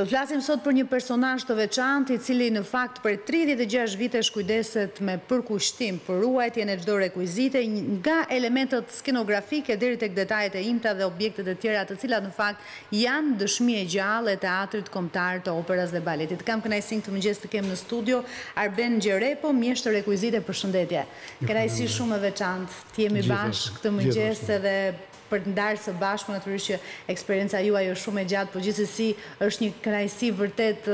Do të flasim sot për një personazh të veçantë, i cili në fakt prej tridhjetë e gjashtë vitesh kujdeset me përkushtim për ruajtjen e çdo rekuizite, nga elementet skenografike e deri tek detajet e imta dhe objektet e tjera, të cilat në fakt janë dëshmi e gjallë e Teatrit Kombëtar të Operës dhe Baletit. Kam kënaqësinë këtë mëngjes të kem në studio Arben Gjerepo, mjeshtër rekuizite. Përshëndetje. Ju falenderoj. Kënaqësi shumë e veçantë të jemi bashkë këtë mëngjes edhe për të ndarë së bashku natyrisht që eksperienca juaj është shumë e gjatë po gjithsesi është një kënaqësi vërtet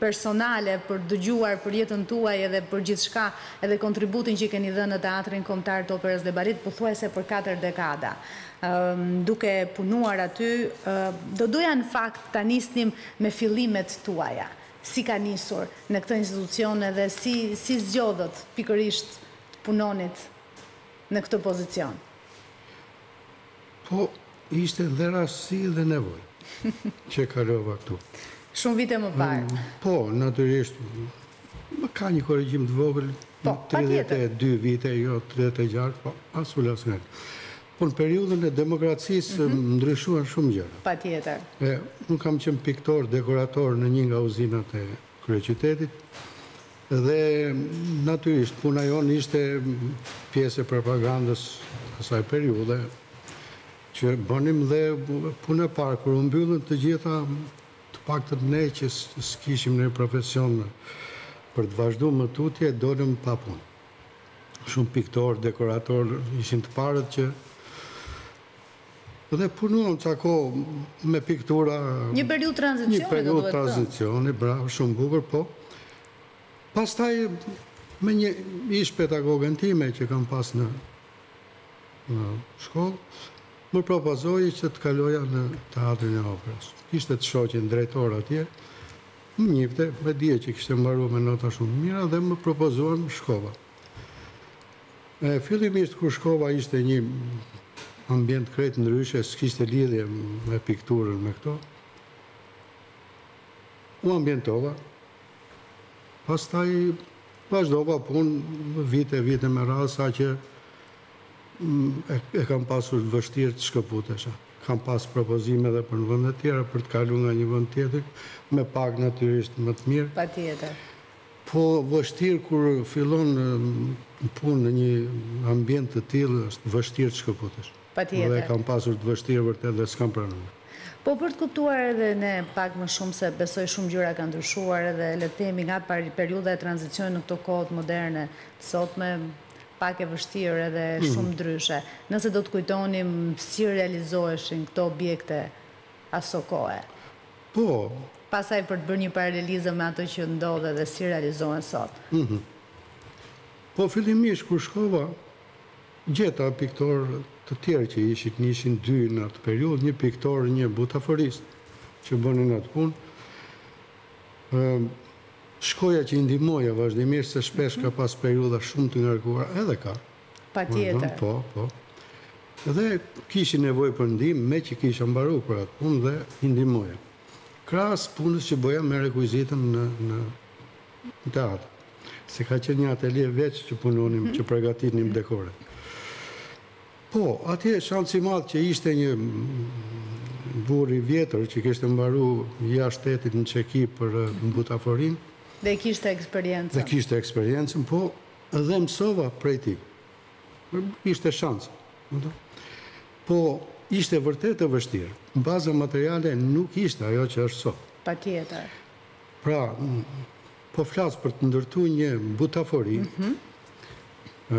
personale për të dëgjuar për jetën tuaj edhe për gjithçka edhe kontributin që keni dhënë në Teatrin Kombëtar të Operës dhe Baletit pothuajse për katër dekada duke punuar aty do doja në fakt ta nisnim me fillimet tuaja si ka nisur në këtë institucion edhe si si zgjodhët pikërisht të punonit në këtë pozicion. Po ishte dhe rastësi dhe nevojë që kalova këtu. Shumë vite më parë. Po, natyrisht, më ka një korrigjim të vogël, 32 po, vite, jo 36, po s'u la asgjë. Po në periudën e demokracisë mhm. ndryshuan shumë gjëra. Patjetër. Unë kam qënë piktor, dekorator në një nga uzinat e kryeqytetit dhe natyrisht puna jonë ishte pjesë e propagandës asaj periudhe që bënim dhe punë e parë kur u mbyllën të gjitha të paktën ne që s'kishim një profesion për të vazhdu më tutje dolëm pa punë shumë piktorë, dekoratorë ishin të parët që Dhe punuam ca kohë me piktura. Një periudhë tranzicioni, do duhet të thënë. Një periudhë tranzicioni, bravo, shumë bukur, po. Pastaj me një ish pedagogen time që kam pas në shkollë, më propozoi që të kaloja në Teatrin e Operës. Kishte të shoqin drejtor atje, më njifte, e dinte që kisha mbaruar me nota shumë të mira dhe më propozuan, shkova. Fillimisht kur shkova ishte një ambient krejt ndryshe, s'kishte lidhje me pikturën me këto. U ambientova. Pastaj vazhdova punë vite vite me radhë saqë e kam pasur të vështirë të shkëputesha. Kam pas propozime edhe për në vende të tjera për të kalu nga një vend tjetër, me pagë natyrisht më të mirë. Patjetër. Po vështirë kur fillon punë në një ambient të tillë është vështirë të shkëputesh. Patjetër. Dhe e kam pasur të vështirë vërtet dhe s'kam pranuar. Po për të kuptuar edhe ne pak më shumë se besoj shumë gjëra kanë ndryshuar edhe le të themi nga periudha e tranzicionit në këto kohët moderne të sotme pak e vështirë edhe shumë ndryshe. Nëse do të kujtonim si realizoheshin këto objekte aso kohe. Po. Pastaj për të bërë një paralelizëm me ato që ndodh dhe si realizohen sot. Mhm. Po fillimisht kur shkova, gjeta piktorë të tjerë që ishin, ne ishin dy në atë periudhë, një piktor, një butaforist që bënin atë punë. Ë shkoja që i ndihmoja vazhdimisht se shpesh ka pas periudha shumë të ngarkuara, edhe ka. Patjetër. Po, po. Dhe kishin nevojë për ndihmë, meqë kisha mbaru për atë punë dhe i ndihmoja. Krahas punës që bëja me rekuizitën në në teatr. Se ka qenë një atelje veç që punonim, mhm. që përgatitnim dekore. Po, atje shansi i madh që ishte një burrë i vjetër që kishte mbaru jashtë shtetit në Çeki për butaforin. Dhe kishte eksperiencën. Dhe kishte eksperiencën, po Dhe mësova prej tij. Ishte shans. Po ishte vërtet e vështirë. Baza materiale nuk ishte ajo që është sot. Patjetër. Pra, po flas për të ndërtu një butafori. Mhm.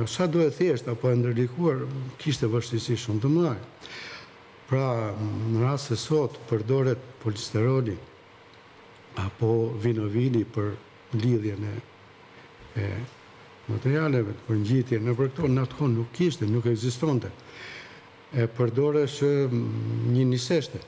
Sado e thjeshtë apo e ndërlikuar, kishte vështirësi shumë të mëdha. Pra, në rast se sot përdoret polisteroli apo vinovili për lidhjen e e materialeve për ngjitje nëpër këto, në atë kohë nuk kishte, nuk ekzistonte. E përdoresh një niseshte.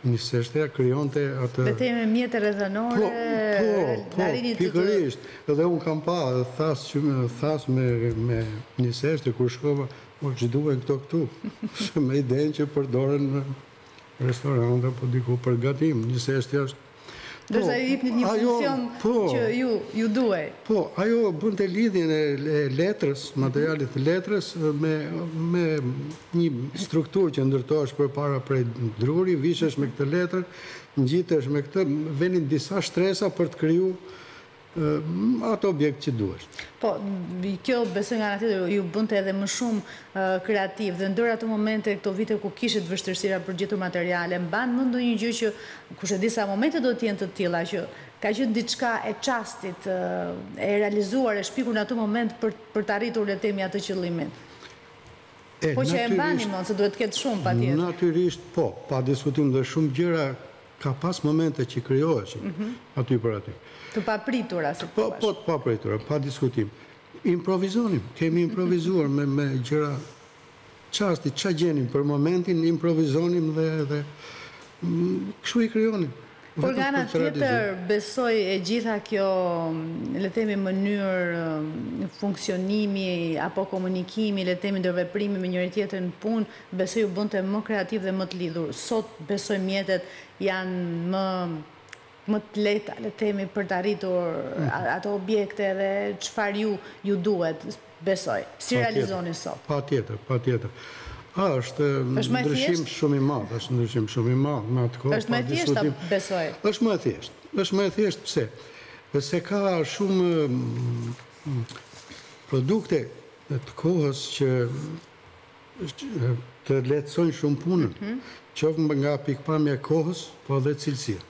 Niseshtja krijonte atë Le të themi mjete rrethanore, po, po, po, larimi të pikërisht. Dhe unë kam pa thasë që me thasë me me niseshte kur shkova, po ç'duhen këto këtu? me idenë që përdoren në restorante apo diku për gatim. Niseshtja është Ndërsa ju jepni një funksion po, që ju ju duhej. Po, ajo bënte lidhjen e letrës, mhm. materialit të letrës me me një strukturë që ndërtohesh përpara prej druri, vishesh me këtë letër, ngjitesh me këtë, venin disa shtresa për të kriju atë objekt që duhesh. Po, kjo besoj nga ana tjetër ju bënte edhe më shumë kreativ dhe ndër ato momente këto vite ku kishit vështirësira për të gjetur materiale, mban mend ndonjë gjë që kush e di sa momente do të jenë të tilla që ka qenë diçka e çastit, e realizuar, e shpikur në atë moment për t'arritur le të themi atë qëllimin. Po që e mbani mend, se duhet të ketë shumë patjetër. Natyrisht po, pa diskutim dhe shumë gjëra Ka pas momente që krijoheshin mhm. aty për aty. Të papritura, si po, po të papritura, pa diskutim. Improvizonim, kemi improvizuar me me gjëra çasti, ça gjenim për momentin, improvizonim dhe dhe mm, kështu i krijonim. Por nga ana tjetër besoj e gjitha kjo mm, le të themi mënyrë mm, funksionimi apo komunikimi, le të themi ndërveprimi me njëri-tjetrin në punë Besoj u bënte më kreativ dhe më të lidhur. Sot besoj mjetet janë më, më të lehta, le të themi, për të arritur ato objekte dhe çfarë ju ju duhet, besoj. Si realizoni sot? Patjetër, patjetër. Ah, është ndryshim shumë i madh, është ndryshim shumë i madh në atë kohë. Është më e thjeshtë, besoj. Është më e thjeshtë. Është më e thjeshtë pse? Se ka shumë produkte të kohës që Të lehtësojnë shumë punën, qoftë nga pikëpamja e kohës, po dhe cilësia,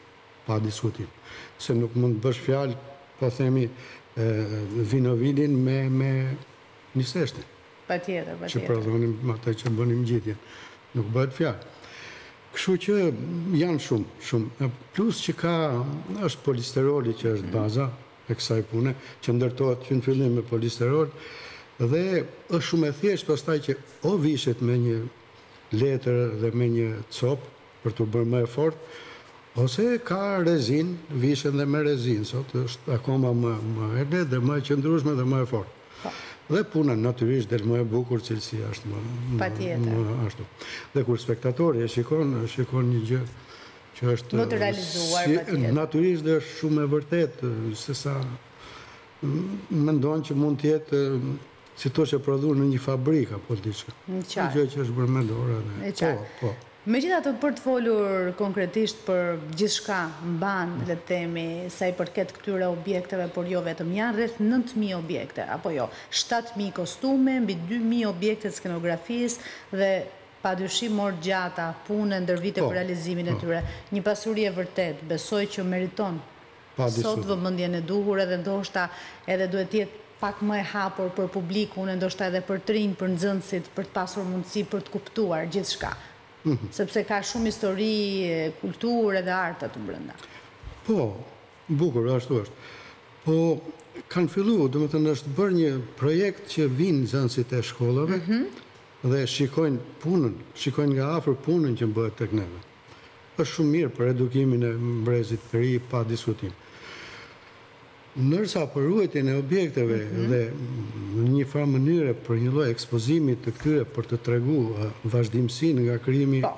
pa diskutim. Se nuk mund të bësh fjalë, po themi, vinovilin me niseshte. Patjetër, patjetër. Që prodhonim atë që bënim ngjitjen. Nuk bëhet fjalë. Kështu që janë shumë, shumë. Plus që ka, është polisteroli që është baza, e kësaj pune, që ndërtohet që në fillim me polisterol dhe është shumë e thjeshtë pastaj që o vishet me një letër dhe me një copë për të bërë më e fortë, ose ka rezin, vishen dhe me rezin, sot është akoma më, më e lehtë dhe më e qëndrushme dhe më e fortë. Po. Dhe puna natyrisht del më e bukur, cilësia është më, më, më ashtu. Dhe kur spektatori e shikon, shikon një gjë Që është më të realizuar patjetër. Natyrisht dhe është shumë e vërtetë se sa mendon që mund të jetë si të thuash e prodhuar në një fabrikë apo diçka. E qartë. Gjë që është bërë me dorë edhe. E qartë. Po, po. Megjithatë për të folur konkretisht për gjithçka mban, le të themi, sa i përket këtyre objekteve, por jo vetëm, janë rreth nëntë mijë objekte, apo jo? Shtatë mijë kostume, mbi dy mijë objekte të skenografisë dhe Pa dyshim orë të gjata pune ndër vite për realizimin e tyre. Një pasuri e vërtetë, besoj që meriton sot vëmendjen e duhur edhe ndoshta edhe duhet të jetë pak më e hapur për publikun e ndoshta edhe për të rinjtë, për nxënësit, për të pasur mundësi për të kuptuar gjithçka. Sepse ka shumë histori, kulturë edhe art aty brenda. Po, bukur, ashtu është. Po kanë filluar, domethënë është bërë një projekt që vijnë nxënësit e shkollave, dhe shikojnë punën, shikojnë nga afër punën që bëhet tek neve. Është shumë mirë për edukimin e brezit të ri pa diskutim. Ndërsa për ruajtjen e objekteve mhm. dhe në një farë mënyre për një lloj ekspozimi të këtyre për të treguar vazhdimësinë nga krijimi po.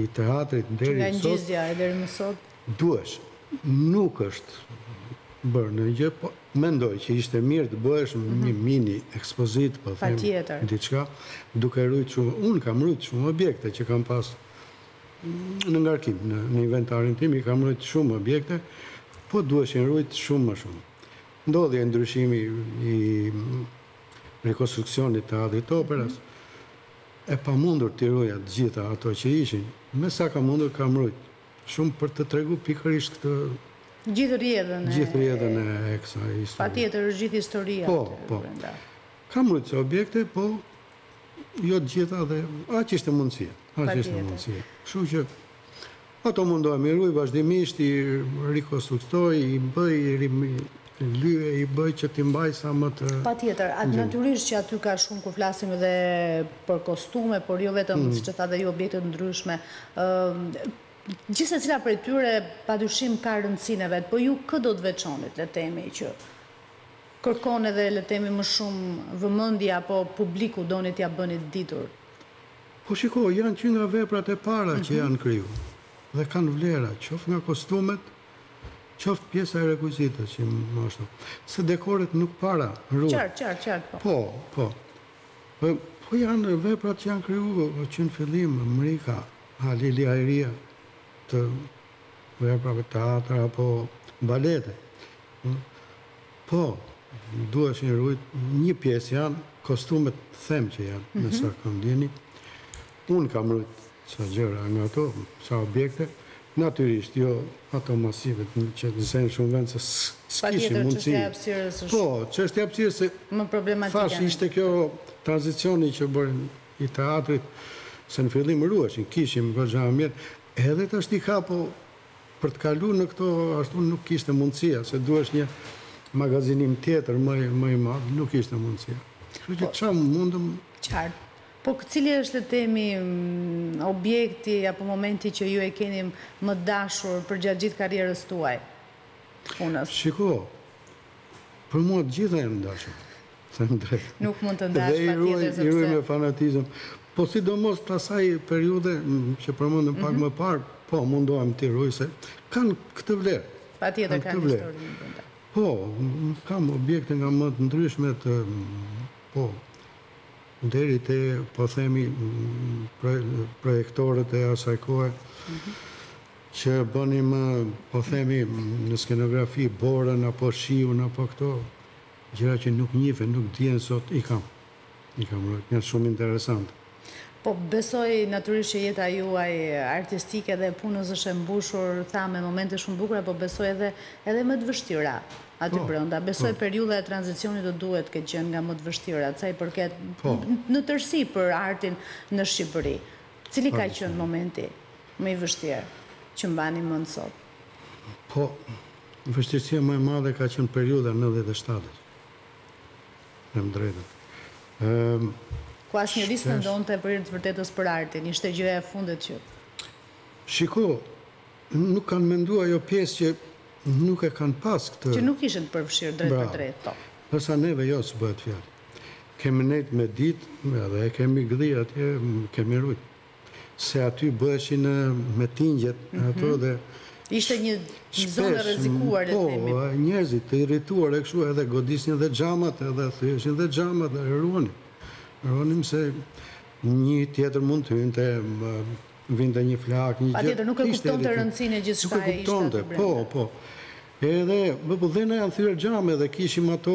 i teatrit deri sot. Nga ngjizja deri më sot. Duhesh. Nuk është bërë ndonjë gjë, po mendoj që ishte mirë të bëhesh një mini ekspozitë, po them diçka, duke rujt shumë. Unë kam rujt shumë objekte që kam pas në ngarkim, në inventarin tim i kam rujt shumë objekte, po duheshin rujt shumë më shumë. Ndodhi dhe ndryshimi i rekonstruksionit të teatrit të operas, e pamundur t'i ruja të gjitha ato që ishin, me sa kam mundur kam rujt. Shumë për të tregu pikërisht këtë. Gjithë rrjedhën e. Gjithë rrjedhën e kësaj historie. Patjetër, është gjithë historia. Po, po. Kam rujt ca objekte, po jo të gjitha dhe aq ishte mundësia. Aq ishte mundësia. Kështu që ato mundohem i ruj vazhdimisht, i rikonstruktoj, i bëj, i Lyej i bëj që t'i mbaj sa më të gjerë. Patjetër, aty natyrisht që aty ka shumë kur flasim edhe për kostume, por jo vetëm, siç e thatë dhe ju, objekte të ndryshme. Gjithsecila prej tyre padyshim ka rëndësinë e vet, po ju kë do të veçonit le të themi që kërkon edhe le të themi më shumë vëmendje apo publikut doni t'ia bëni të ditur? Po shiko, janë që nga veprat e para që janë kriju dhe kanë vlera, qoftë nga kostumet, Qoftë pjesa e rekuizitës që më ashtu. Se dekoret nuk para ruhen. Qartë, qartë, qartë, po. Po, po. Po, po janë veprat që janë kriju që në fillim, Mrika, Halili Hajria, të veprave teatra apo balete. Po, duheshin rujt, një pjesë janë, kostumet them që janë, mm -hmm. me sa kam dijeni. Unë kam rrujt Ca gjëra nga ato, ca objekte, natyrisht jo ato masive që zënë shumë vend se s'kishin mundësi. Patjetër, çështja e hapësirës është. Po, çështja e hapësirës se. Më problematike. Thash ishte kjo tranzicioni që bëhej i teatrit, se në fillim ruheshin, kishim goxha më mirë, edhe tashti ka po për të kaluar në këto ashtu nuk kishte mundësia, se duhesh një magazinim tjetër më më i madh, nuk ishte mundësia. Kështu që ça mundëm. Qartë. Po cili është le të themi objekti apo momenti që ju e keni më të dashur përgjatë gjithë karrierës tuaj punës? Shiko, për mua të gjitha janë të dashura, të them të drejtën. Nuk mund të ndash patjetër sepse. Dhe i ruaj me fanatizëm. Po sidomos të asaj periudhe që përmendëm pak më parë, po mundohem t'i ruaj se kanë këtë vlerë. Patjetër kanë historinë e tyre. Po, kam objekte nga më të ndryshmet, po. Deri te, po themi, projektorët e asaj kohe, që bënim, po themi, në skenografi, borën, apo shiun, apo këto, gjëra që nuk njihen, nuk dihen sot, i kam. I kam, janë shumë interesante. Po besoj, natyrisht që jeta juaj artistike dhe e punës është e mbushur, thamë, me momente shumë të bukura, po besoj edhe, edhe me të vështira. aty brenda. Besoj periudha e tranzicionit do duhet të ketë qenë nga më të vështirat sa i përket në tërësi për artin në Shqipëri. Cili ka qenë momenti më i vështirë që mbani mend sot? Po, vështirësia më e madhe ka qenë periudha e nëntëdhjetë e shtatit. Them të drejtën. Ku asnjëri s'mendonte për hir të së vërtetës për artin, ishte gjëja e fundit që. Shiko, Nuk kanë menduar ajo pjesë që nuk e kanë pas këtë. Që nuk ishin të përfshirë drejtpërdrejtë, po. Bravo. Ndërsa neve jo s'bëhet fjalë. Kemi nejt me ditë dhe e kemi gdhi atje, kemi rujt. Se aty bëheshin mitingjet e ato dhe Ishte një zonë e rrezikuar, le të themi. Po, njerëzit të irrituar e kështu edhe godisnin dhe xhamat, edhe thyheshin dhe xhamat, e ruanim. Ruanim se një tjetër mund të hynte vinte një flakë, një gjë. Patjetër, nuk e kuptonte rëndësinë e gjithçka. Nuk e kuptonte, po, po. Edhe, po dhe na janë thyer xhame dhe kishim ato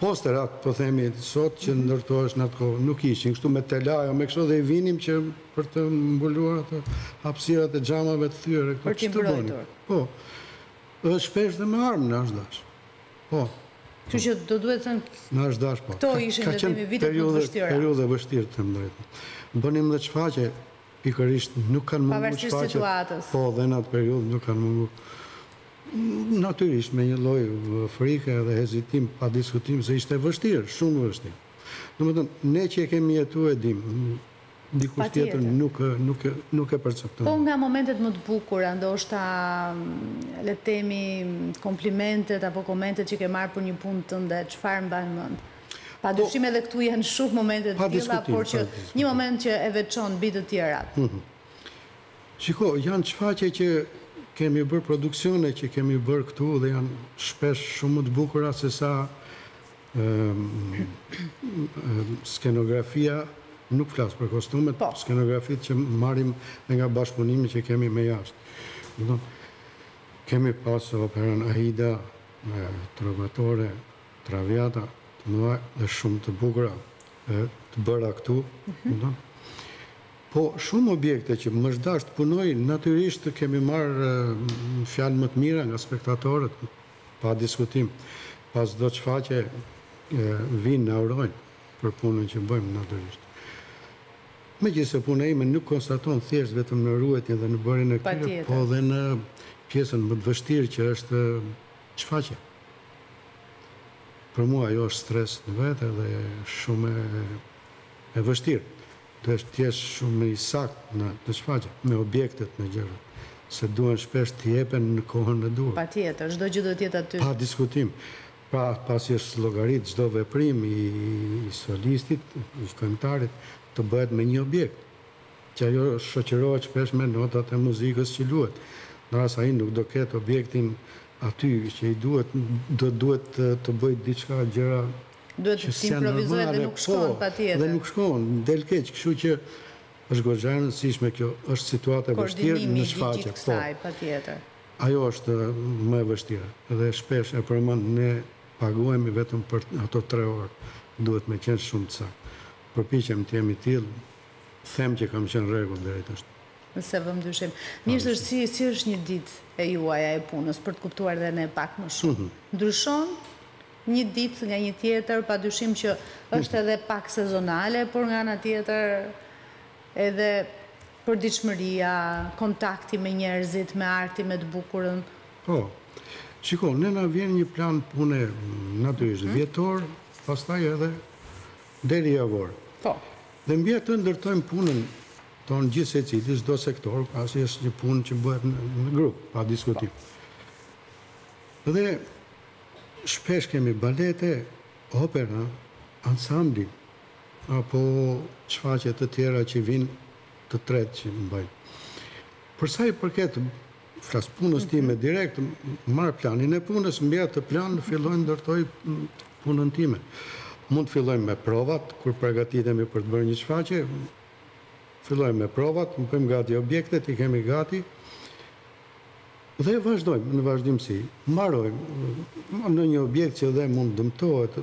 posterat, po themi, sot që ndërtohesh në atë kohë, nuk ishin, kështu me telajo, me këto dhe i vinim që për të mbuluar ato hapsirat e xhamave të thyer. Për të mbrojtur. Po, është, shpesh dhe me armë na është Po. Kështu që domethënë na është dash po. Këto ishin edhe vitet më të vështira. Periudhë e vështirë, them të drejtën. Bënim dhe shfaqje pikërisht nuk kanë mungu shfaqje. Pavarësisht situatës. Po, dhe në atë periudhë nuk kanë mungu natyrisht me një lloj frike dhe hezitim pa diskutim se ishte vështirë, shumë vështirë. Domethënë, ne që e kemi jetu e dim, Dikush tjetër nuk nuk nuk e percepton. Po nga momentet më të bukura, ndoshta le të themi komplimentet apo komentet që ke marrë për një punë tënde, çfarë mban mend? Pa, po, dyshim edhe këtu janë shumë momente të tilla, por që një moment që e veçon mbi të tjerat. Mhm. Shiko, janë shfaqje që kemi bërë produksione që kemi bërë këtu dhe janë shpesh shumë më të bukura se sa Skenografia, nuk flas për kostumet, por skenografitë që marrim dhe nga bashkëpunime që kemi me jashtë. Kemi pasë operan Aida, Trovatore, Traviata, të mëdha dhe shumë të bukura të bëra këtu. Po shumë objekte që më është dashtë të punoj, natyrisht kemi marrë fjalë më të mira nga spektatorët. Pa diskutim, pas çdo çfaqe vijnë na urojnë për punën që bëjmë natyrisht. Megjithëse puna ime nuk konstaton thjesht vetëm në ruajtjen dhe në bërjen e këtyre, po dhe në pjesën më të vështirë që është çfaqja. Për mua ajo është stres në vete dhe shumë e vështirë. Duhesh të jesh shumë i saktë në në shfaqje, me objektet, me gjërat, se duhen shpesh të jepen në kohën e duhur. Patjetër, çdo gjë duhet të jetë aty. Pa diskutim. Pra, pasi është llogarit çdo veprim i solistit, i këngëtarit, të bëhet me një objekt, që ajo shoqërohet shpesh me notat e muzikës që luhet. Në rast se ai nuk do ketë objektin aty që i duhet, do duhet të bëjë diçka, gjëra Duhet të improvizojë dhe nuk shkon patjetër. Po, dhe nuk shkon, del keq, kështu që është goxha e rëndësishme kjo, është situatë e vështirë në shfaqje, po. Ajo është më e vështira dhe shpesh e përmend ne paguhemi vetëm për ato tre orë, duhet me qenë shumë të saktë. Përpiqem të jem i tillë, them që kam qenë rregull deri tashmë. S'e vëmë dyshim. Mjeshtër si si është një ditë e juaja e punës për të kuptuar dhe ne pak më shumë. Ndryshon? Një ditë nga një tjetër padyshim që është edhe pak sezonale, por nga ana tjetër edhe përditshmëria, kontakti me njerëzit, me artin, me të bukurën. Po. Shiko, ne na vjen një plan pune natyrisht vjetor, pastaj edhe deri javor. Po. Dhe mbi atë ndërtojmë punën tonë gjithsecili, çdo sektor, pasi është një punë që bëhet në grup, pa diskutim. Dhe Shpesh kemi balete, opera, ansambli apo shfaqje të tjera që vijnë të tretë që mbajnë. Për sa i përket, flas punës time direkt, marr planin e punës, mbi atë plan filloj ndërtoj punën time. Mund të fillojmë me provat, kur përgatitemi për të bërë një shfaqje, fillojmë me provat, bëjmë gati objektet, i kemi gati, Dhe vazhdojmë në vazhdimësi, mbarojmë ndonjë objekt që dhe mund të dëmtohet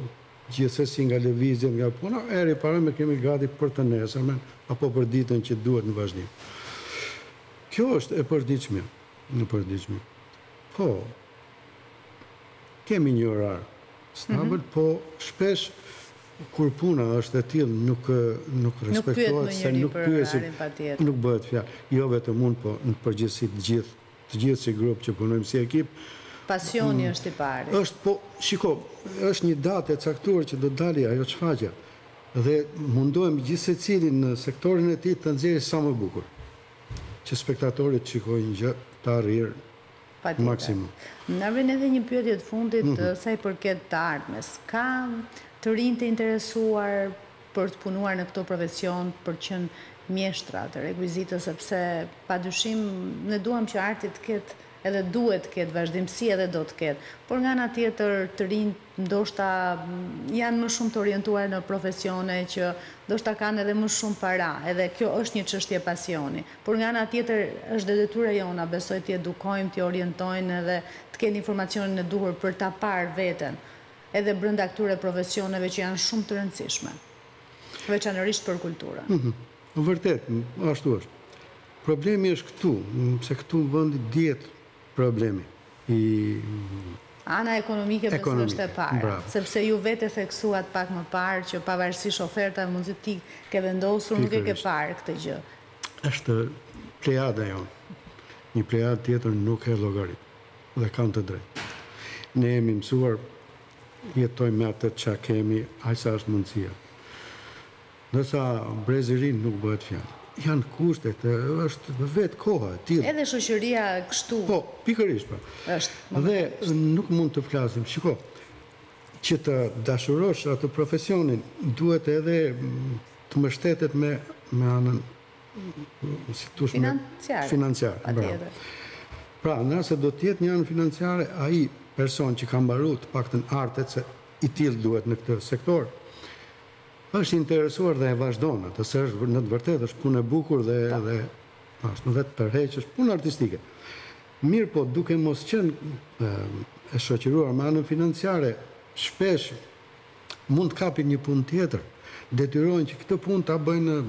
gjithsesi nga lëvizjet, nga puna, e riparojmë e kemi gati për të nesërmen apo për ditën që duhet në vazhdim. Kjo është e përditshmja, e përditshmja. Po, kemi një orar stabël, po shpesh Kur puna është e tillë nuk nuk respektohet se nuk pyesim nuk bëhet fjalë jo vetëm unë po në përgjithësi të gjithë të gjithë si grup që punojmë si ekip pasioni është i pari është po shiko është një datë e caktuar që do të dali ajo çfaqja dhe mundohemi gjithsecili në sektorin e tij të nxjerri sa më bukur që spektatori të shikojë një gjë të arrirë Patjetër. Na rri edhe një pyetje të fundit sa i përket të ardhmes. Ka të rinj të interesuar për të punuar në këtë profesion, për të qenë mjeshtra të rekuizitës, sepse padyshim ne duam që arti të ketë edhe duhet të ketë vazhdimësi edhe do të ketë, por nga ana tjetër të rinjtë, ndoshta janë më shumë të orientuar në profesione që ndoshta kanë edhe më shumë para, edhe kjo është një çështje pasioni. Por nga ana tjetër është dhe detyra jona besoj t'i edukojmë, t'i orientojnë edhe të kenë informacionin e duhur për ta parë veten edhe brenda këtyre profesioneve që janë shumë të rëndësishme, veçanërisht për kulturën. Vërtet, ashtu është. Problemi është këtu, se këtu vendi dihet problemi i. Ana ekonomike besoj është e para, sepse ju vetë e theksuat pak më parë që pavarësisht ofertave, mundësive ti ke vendosur, nuk e ke parë këtë gjë. Është plejada jonë. Një plejadë tjetër nuk e llogarit dhe kanë të drejtë. Ne jemi mësuar jetojmë me atë ça kemi, aq sa është mundësia. Ndërsa brez i ri nuk bëhet fjalë. Janë kushtet, është vetë koha e tillë. Edhe shoqëria kështu. Po, pikërisht pra. Është. Dhe nuk mund të flasim, shiko, që të dashurosh atë profesionin duhet edhe të mbështetet me me anën si thosh financiare. Financiare. Patjetër. Pra, nëse do të jetë një anë financiare, ai person që ka mbaruar të paktën artet se i tillë duhet në këtë sektor, Është i interesuar dhe e vazhdon, se është në të vërtetë është punë e bukur dhe edhe ashtu vetë të tërheq, është punë artistike. Mirëpo duke mos qenë e shoqëruar me anën financiare, shpesh mund të kapin një punë tjetër, detyrohen që këtë punë ta bëjnë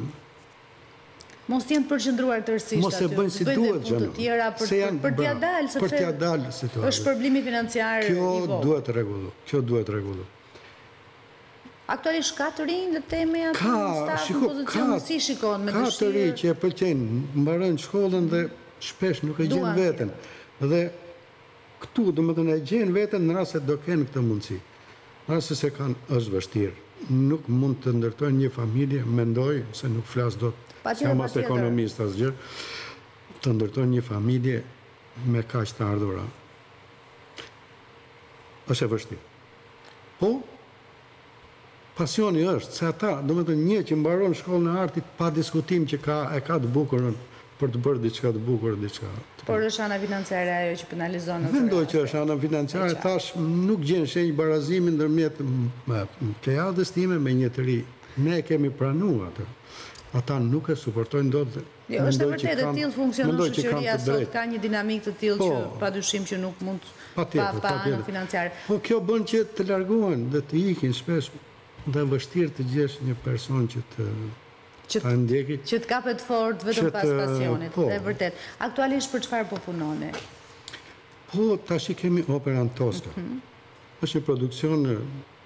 Mos të jenë të përqendruar tërësisht aty. Mos e bëjnë si duhet gjënë. Të tjera për për t'ia dalë sepse për t'ia dalë situatës. Është problemi financiar i vogël. Kjo duhet rregullu. Kjo duhet rregullu. Aktualisht ka të rinj me ty aty në staf, në pozicion, si i shikon, me dëshirë? Ka të rinj që e pëlqejnë, mbarojnë shkollën dhe shpesh nuk e gjejnë veten. Dhe këtu, domethënë, e gjejnë veten në rast se do kenë këtë mundësi. Në rast se s'e kanë, është vështirë. Nuk mund të ndërtojnë një familje, mendoj, se nuk flas dot, s'jam as ekonomist as gjë, të ndërtojnë një familje me kaq të ardhura. Është e vështirë. Po, pasioni është, se ata, domethënë një që mbaron shkollën e artit pa diskutim që ka e ka të bukurën për të bërë diçka të bukur e diçka të Por është ana financiare ajo që penalizon në këtë rast. Mendoj që është ana financiare, thashë nuk gjen shenjë barazimi ndërmjet plejadës time me një të ri. Ne e kemi pranuar atë. Ata nuk e suportojnë dot dhe Jo, është e vërtetë e tillë funksionon shoqëria sot, ka një dinamikë të tillë që padyshim që nuk mund pa anën financiare. Po kjo bën që të largohen dhe të ikin shpesh dhe vështirë të gjesh një person që të, që të kapet fort vetëm pas pasionit, është e vërtetë. Aktualisht për çfarë po punoni? Po tash kemi operën Toska. Është një produksion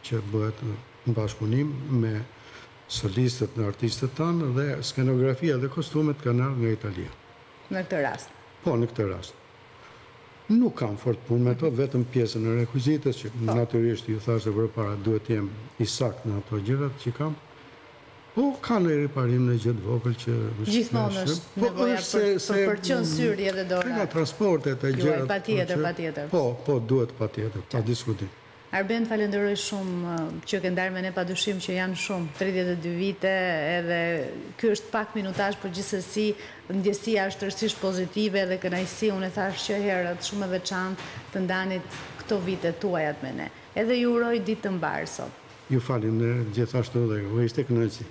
që bëhet në bashkëpunim me Solistët në artistët tanë dhe skenografia dhe kostumet kanë ardhë nga Italia. Në këtë rast. Po, në këtë rast. Nuk kam fort punë me to, vetëm pjesën e rekuizitës që po. natyrisht ju thashë dhe përpara duhet të jem i saktë në ato gjërat që kam. Po ka në riparim në gjëra të vogla që... Gjithmonë është po, nevoja për të qenë syri edhe dora. Nga transportet e gjërat... Juaj, patjetër, patjetër. Po, po, duhet patjetër, pa diskutim. Arben të falënderoj shumë që ke ndarë me ne padyshim që janë shumë tridhjetë e dy vite edhe ky është pak minutazh por gjithsesi ndjesia është tërësisht pozitive dhe kënaqësi unë e thashë që herët shumë e veçantë të ndanit këto vite tuajat me ne edhe ju uroj ditë të mbarë sot. Ju falënderoj gjithashtu dhe ju ishte kënaqësi.